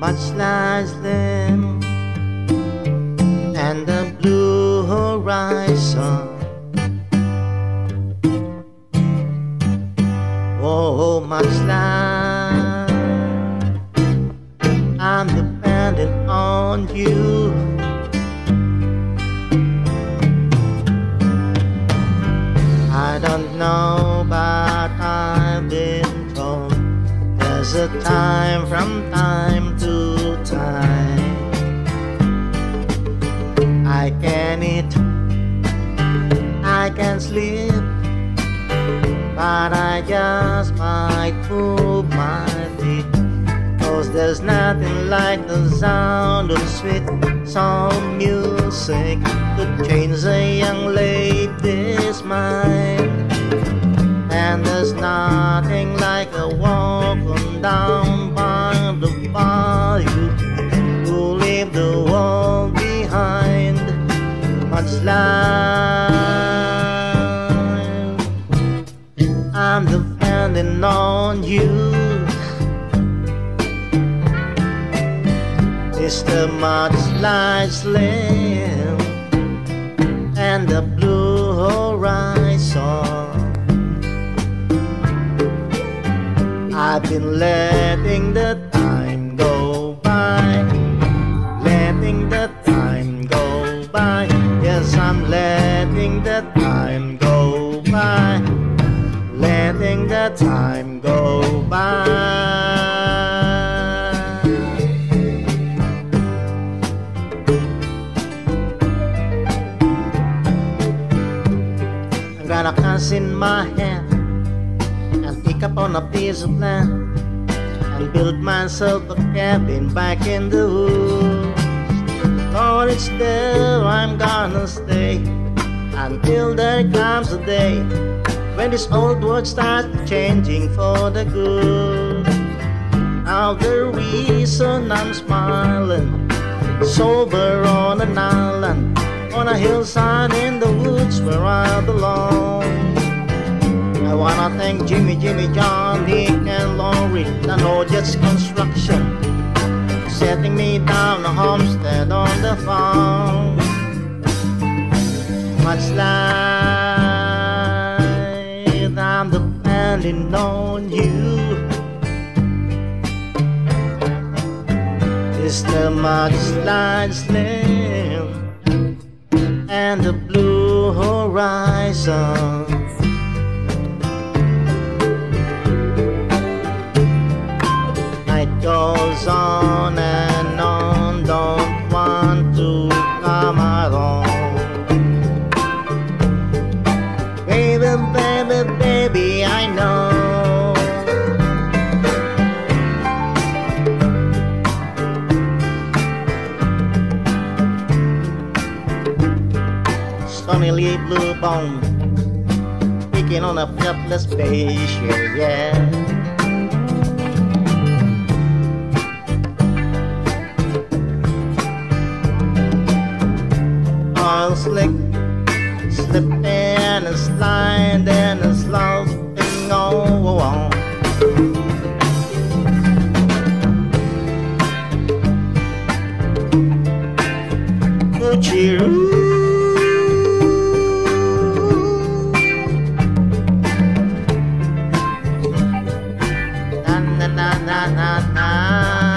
Mud Slide Slim and the blue horizon. Oh, much like I'm dependent on you. I don't know, there's a time from time to time. I can eat, I can sleep, but I just might move my feet. Cause there's nothing like the sound of sweet sound music to change a young lady's mind. And there's nothing like a walk It's the mudslide slim and the blue horizon. I've been letting the time go by, letting the time go by. Yes, I'm letting the time go cuss in my hand and pick up on a piece of land and build myself a cabin back in the woods. Lord, it's there I'm gonna stay until there comes a day when this old world starts changing for the good. Now the reason I'm smiling, sober on an island, on a hillside in the woods where I belong. I wanna thank Jimmy, Jimmy, John, Nick, and Laurie, the Jets Construction, setting me down a homestead on the farm. Much like I'm depending on you. It's the mudslide slim and the blue horizon. Goes on and on, don't want to come along. Baby, baby, baby, I know. Lee Blue Bone, picking on a helpless patient, yeah. Oil and it's blind and it's lost and all on. na na na na na